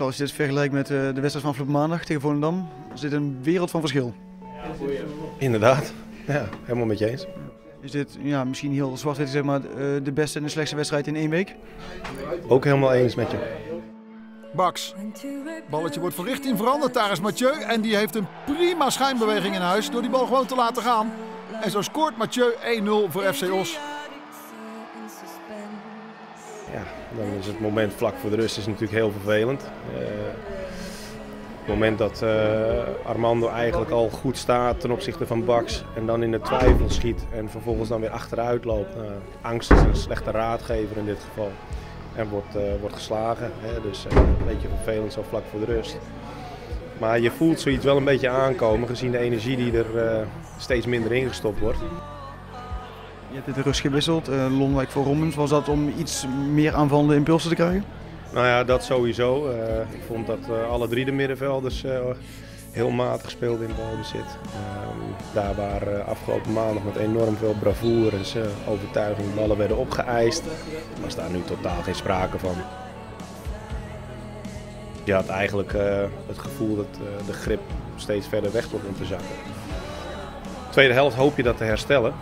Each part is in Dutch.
Pascal, als je dit vergelijkt met eh, de wedstrijd van afgelopen maandag tegen Volendam, is dit een wereld van verschil. Inderdaad, ja, helemaal met je eens. Is dit ja, misschien heel zwart-wit zeg maar, eh, de beste en de slechtste wedstrijd in één week? Ook helemaal eens met je. Baks. Balletje wordt van richting veranderd. Daar is Mathieu. En die heeft een prima schijnbeweging in huis door die bal gewoon te laten gaan. En zo scoort Mathieu 1-0 voor FC Os. Dan is het moment vlak voor de rust is natuurlijk heel vervelend. Uh, het moment dat uh, Armando eigenlijk al goed staat ten opzichte van Baks en dan in de twijfel schiet en vervolgens dan weer achteruit loopt. Uh, angst is een slechte raadgever in dit geval. En wordt, uh, wordt geslagen. Hè? Dus een beetje vervelend zo vlak voor de rust. Maar je voelt zoiets wel een beetje aankomen gezien de energie die er steeds minder ingestopt wordt. Je hebt de rust gewisseld, uh, Lonwijk voor Rommens. Was dat om iets meer aanvallende impulsen te krijgen? Nou ja, dat sowieso. Uh, ik vond dat uh, alle drie de middenvelders heel matig speelden in balbezit. daar waar afgelopen maandag met enorm veel bravoure en overtuiging ballen werden opgeëist, was daar nu totaal geen sprake van. Je had eigenlijk het gevoel dat de grip steeds verder weg begon te zakken. Tweede helft hoop je dat te herstellen.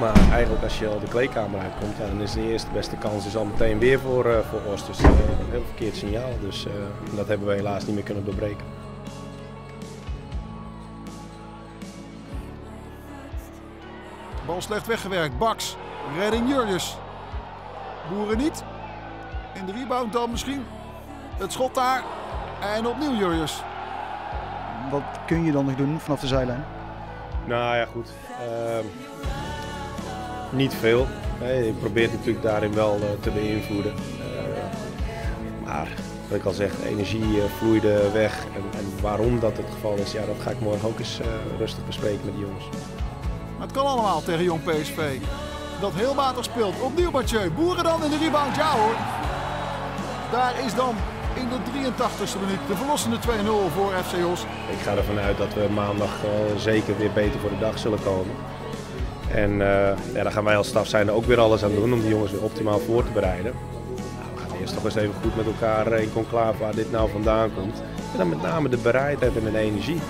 Maar eigenlijk als je al de kleedkamer uitkomt, ja, dan is de eerste beste kans is al meteen weer voor, uh, voor Oost. Dus uh, een heel verkeerd signaal. Dus uh, dat hebben we helaas niet meer kunnen doorbreken. Bal slecht weggewerkt. Baks. Redding Jurjus. Boeren niet. In de rebound dan misschien. Het schot daar. En opnieuw Jurjus. Wat kun je dan nog doen vanaf de zijlijn? Nou ja, goed. Uh, niet veel. Je probeert natuurlijk daarin wel te beïnvloeden. Maar wat ik al zeg, de energie vloeide weg. En, en, waarom dat het geval is, ja, dat ga ik morgen ook eens rustig bespreken met die jongens. Maar het kan allemaal tegen jong PSV. Dat heel matig speelt. Opnieuw Mathieu. Boeren dan in de rebound. Ja hoor. Daar is dan in de 83ste minuut de verlossende 2-0 voor FC Os. Ik ga ervan uit dat we maandag zeker weer beter voor de dag zullen komen. En uh, ja, daar gaan wij als staf zijn ook weer alles aan doen om die jongens weer optimaal voor te bereiden. Nou, we gaan eerst toch eens even goed met elkaar in conclave waar dit nou vandaan komt. En dan met name de bereidheid en de energie.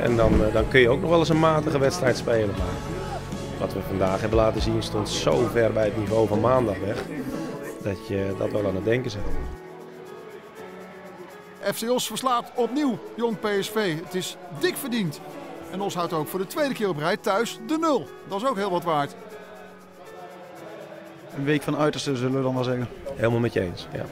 En dan, uh, dan kun je ook nog wel eens een matige wedstrijd spelen. Maar wat we vandaag hebben laten zien stond zo ver bij het niveau van maandag weg. Dat je dat wel aan het denken zet. FC Os verslaat opnieuw jong PSV. Het is dik verdiend. En Os houdt ook voor de tweede keer op rij thuis de nul. Dat is ook heel wat waard. Een week van uiterste zullen we dan wel zeggen. Helemaal met je eens, ja.